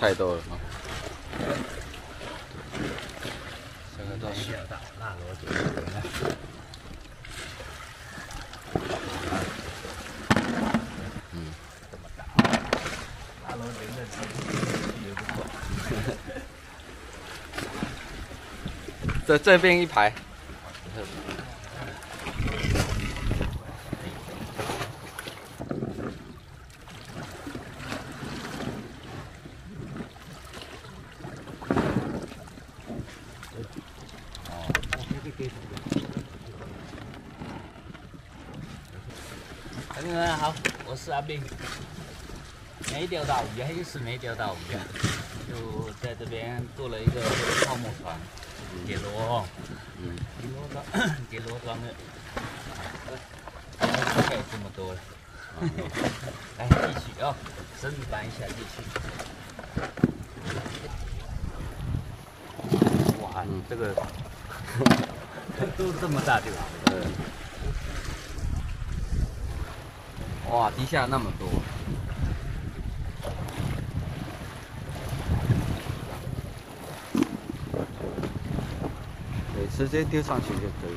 太多了啊。这个都是。大螺子。嗯。这么大。大螺子的也不错。这这边一排。朋友们好，我是阿斌。没钓到鱼，还是没钓到鱼，就在这边做了一个泡沫船，给螺，嗯，给螺装，给螺装的，大概这么多了。来继续啊，伸展一下继续。哇，这个都这么大对吧？嗯。哇，底下那么多，对，直接丢上去就可以。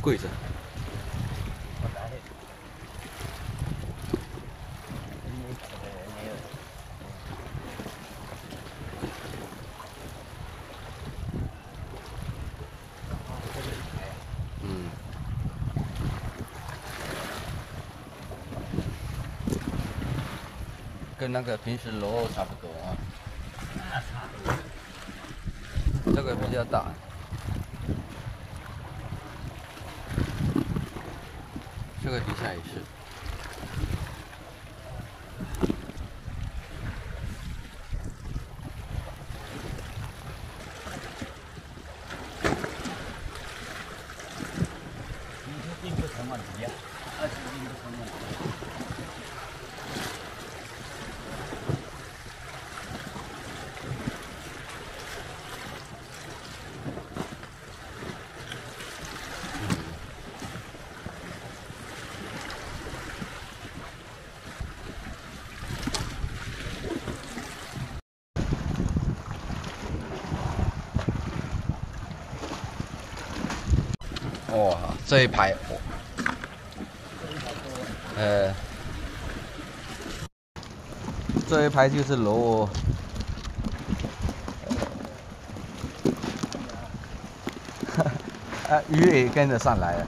跪着。跟那个平时螺差不多啊，这个比较大，这个底下也是。哇，这一排，呃，这一排就是螺，啊，鱼也跟着上来了。